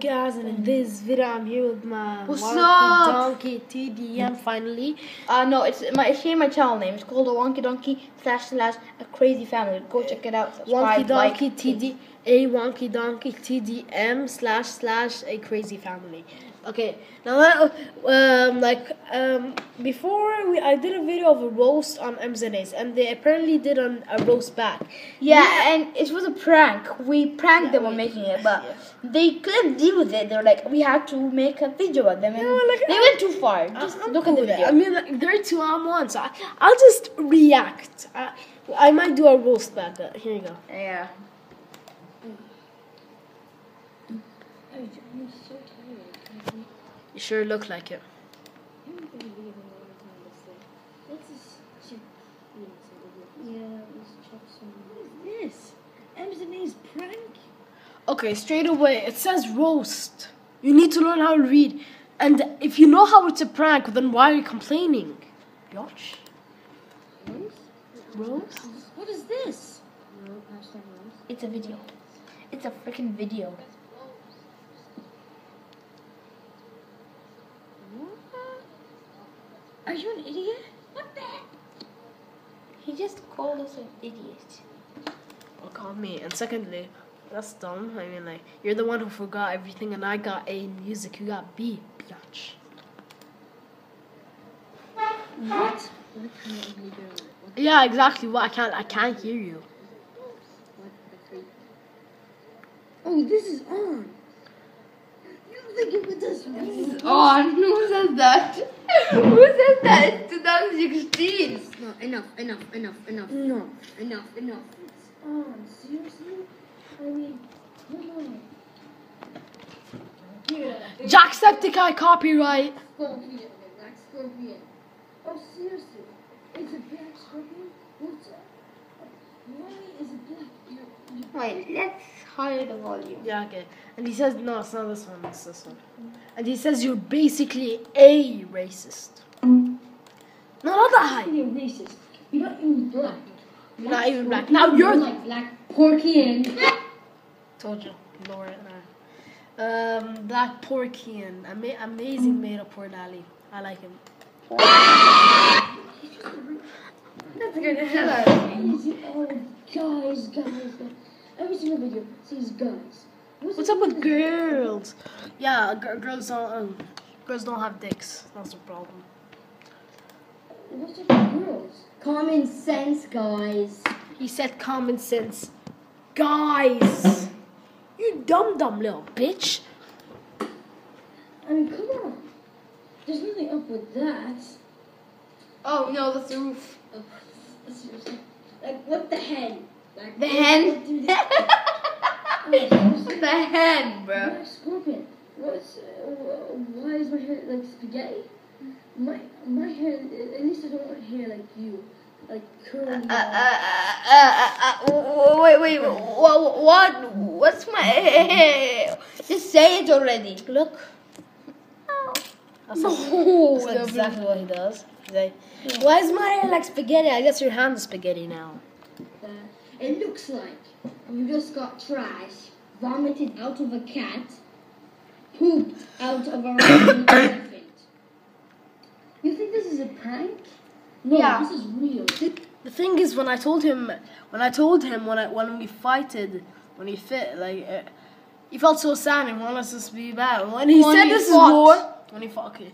guys and in this video I'm here with my What's Wonky up? Donkey TDM finally. Uh, no, it's my it's here my channel name. It's called a Wonky Donkey slash slash a Crazy Family. Go check it out. Wonky Donkey like, TD a Wonky Donkey TDM slash slash a crazy family. Okay, now uh, um like um before we I did a video of a roast on MZNAs and they apparently did an, a roast back. Yeah, and it was a prank. We pranked them Yeah, on making it, but yeah. they couldn't deal with it. They were like, we had to make a video of them, and Yeah, like, they went too far. Just I'm look cool at the video. I mean, like, they're two on one, so I, I'll just react. I, I might do a roast back. But here you go. yeah. You sure look like it. This MZNA's prank. Okay, straight away, it says roast. You need to learn how to read. And if you know how it's a prank, then why are you complaining? Biatch. Roast? What is this? It's a video. It's a freaking video. Are you an idiot? What the heck? He just called us an idiot. Well, call me. And secondly, that's dumb. I mean, like, you're the one who forgot everything, and I got A in music. You got B, biatch. What? Yeah, exactly. What I can't, I can't hear you. Oh, this is on. You think it was this one? Oh, who says that? who says that? It's 2016. No, enough, enough, enough, enough. No, enough, enough. It's on. Seriously? I mean, come on. Yeah. Jacksepticeye copyright. Scorpion, black scorpion. Oh, seriously? It's a black scorpion? What's up? Why is it black? You, you, Wait, let's higher the volume. Yeah, okay. And he says, no, it's not this one, it's this one. And he says, you're basically a racist. No, not that high. you're racist. You're not even black. You're not even black. Now you're like black porky and. Told you. Lower it now. Um, Black Porkian. Ama- amazing made up Port Ali. I like him. That's good. Easy. Oh, guys, guys, guys. Every single video says guys. What's up with girls? Yeah, girls don't. Um, girls don't have dicks. That's the problem. What's up girls? Common sense, guys. He said common sense. Guys! You dumb dumb little bitch. I mean, come on. There's nothing up with that. Oh no, that's the roof. Oh, seriously. Like, what the hen? Like, The what- hen? what do Oh, the hen, bro. Black scorpion. What's, uh, why is my hair like spaghetti? My my hair, at least I don't want hair like you, like curly. Uh, uh, uh, uh, uh, uh, wait, wait, what, what, what's my, hair? just say it already. Look. That's, No. that's exactly what he does. He's like, why is my hair like spaghetti? I guess your hand is spaghetti now. Uh, it looks like you just got trash vomited out of a cat, pooped out of a random elephant. You think this is a prank? No, Yeah. this is real. The thing is, when I told him, when I told him when I when we fighted, when he fit, like uh, he felt so sad and wanted us to be bad. When he When said he this fought. is war, when he fought, okay.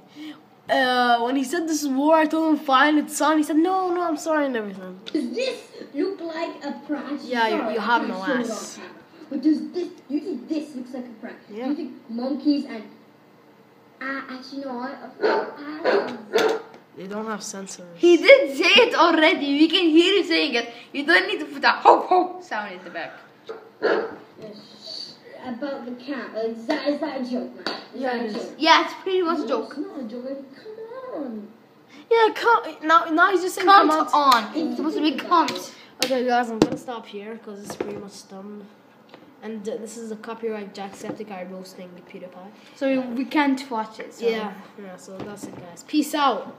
Uh, when he said this is war, I told him fine, it's on. He said no, no, I'm sorry and everything. Does this look like a prank? Yeah, you- Sorry, you have no ass. But does this? You think this looks like a prank? Yeah. You think monkeys and ah, actually no, I, I, They don't have censors. He did say it already. We can hear you saying it. You don't need to put that ho ho sound in the back. Yes. About the cat. Is that is that a joke, man? Is Yeah, that it a joke? Yeah, it's pretty much No, a joke. It's not a joke. Come on. Yeah, come now. Now he's just saying come out. on. It's supposed to be cunt. Okay, guys, I'm gonna stop here because it's pretty much dumb. And uh, this is a copyright Jacksepticeye roasting the PewDiePie. So we can't watch it. So. Yeah, yeah. So that's it, guys. Peace out.